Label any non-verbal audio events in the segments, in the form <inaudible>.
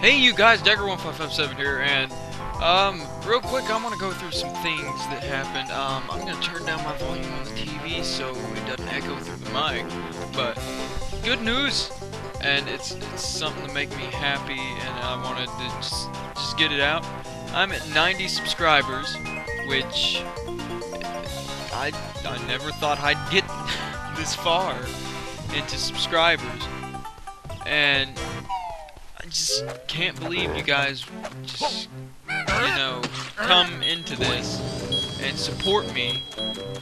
Hey you guys, Dagger1557 here, and um, real quick, I want to go through some things that happened. Um, I'm gonna turn down my volume on the TV so it doesn't echo through the mic. But good news, and it's it's something to make me happy, and I wanted to just just get it out. I'm at 90 subscribers, which I I never thought I'd get <laughs> this far into subscribers, and just can't believe you guys just, you know, come into this and support me.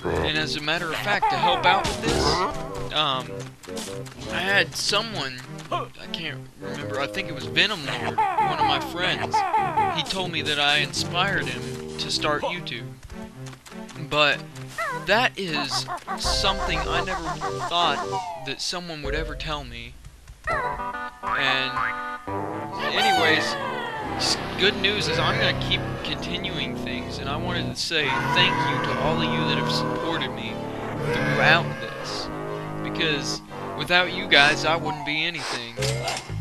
And as a matter of fact, to help out with this, um, I had someone, I can't remember, I think it was Venom Lord, one of my friends. He told me that I inspired him to start YouTube. But that is something I never thought that someone would ever tell me. And anyways, good news is I'm going to keep continuing things, and I wanted to say thank you to all of you that have supported me throughout this, because without you guys, I wouldn't be anything.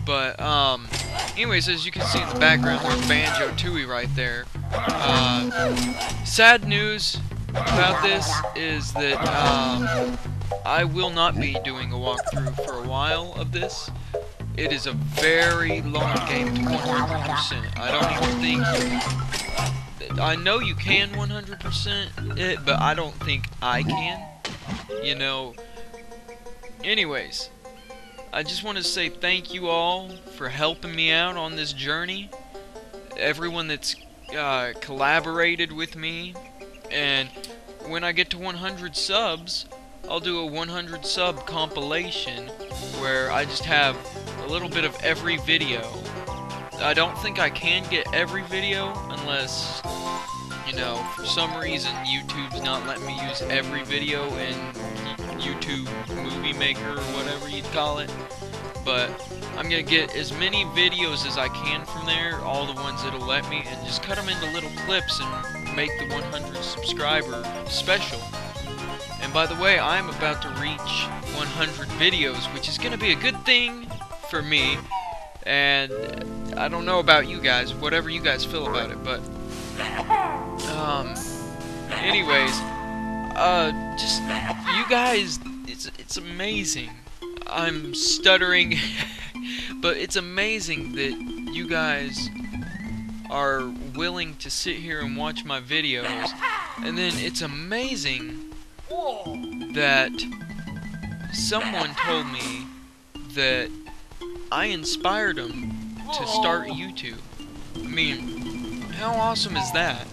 But, um, anyways, as you can see in the background, there's Banjo Tooie right there. Uh, sad news about this is that, um, I will not be doing a walkthrough for a while of this. It is a very long game to 100%. I don't even think... I know you can 100% it, but I don't think I can. You know... Anyways, I just want to say thank you all for helping me out on this journey. Everyone that's uh, collaborated with me. And when I get to 100 subs, I'll do a 100 sub compilation where I just have a little bit of every video. I don't think I can get every video unless, you know, for some reason YouTube's not letting me use every video in YouTube Movie Maker or whatever you'd call it. But I'm going to get as many videos as I can from there, all the ones that'll let me, and just cut them into little clips and make the 100 subscriber special. And by the way, I'm about to reach 100 videos, which is going to be a good thing for me. And I don't know about you guys, whatever you guys feel about it, but um anyways, uh just you guys it's it's amazing. I'm stuttering, <laughs> but it's amazing that you guys are willing to sit here and watch my videos. And then it's amazing that someone told me that I inspired them to start YouTube. I mean, how awesome is that?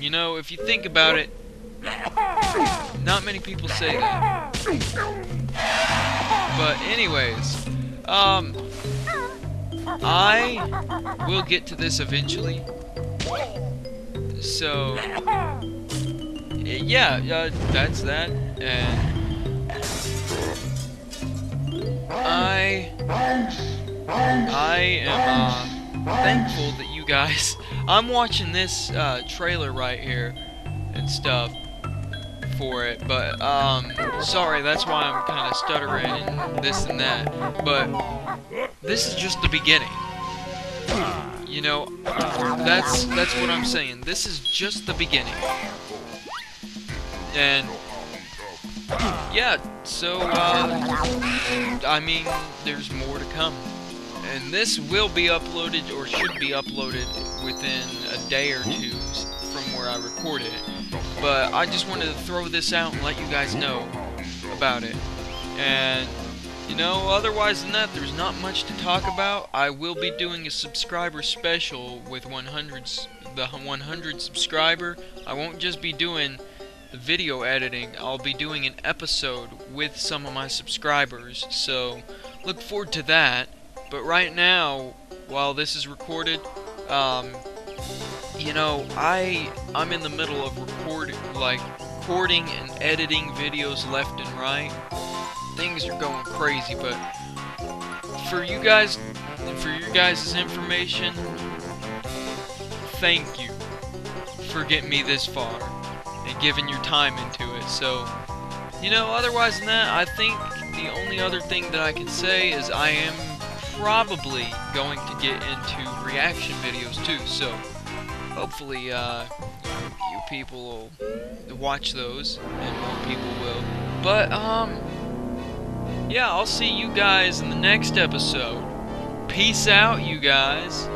You know, if you think about it, not many people say that. But anyways, um, I will get to this eventually. So, yeah, uh, that's that, and I, I am uh, thankful that you guys. <laughs> I'm watching this uh, trailer right here and stuff for it, but um, sorry, that's why I'm kind of stuttering and this and that. But this is just the beginning. You know, that's that's what I'm saying. This is just the beginning. And yeah, so uh, I mean, there's more to come. And this will be uploaded, or should be uploaded, within a day or two from where I recorded it. But I just wanted to throw this out and let you guys know about it. And, you know, otherwise than that, there's not much to talk about. I will be doing a subscriber special with 100, the 100 subscriber. I won't just be doing video editing, I'll be doing an episode with some of my subscribers, so look forward to that. But right now, while this is recorded, um, you know, I I'm in the middle of recording, like recording and editing videos left and right. Things are going crazy, but for you guys, for your guys' information, thank you for getting me this far and giving your time into it. So, you know, otherwise than that, I think the only other thing that I can say is I am probably going to get into reaction videos too. So hopefully uh, you people will watch those, and more people will. But um, yeah, I'll see you guys in the next episode. Peace out, you guys.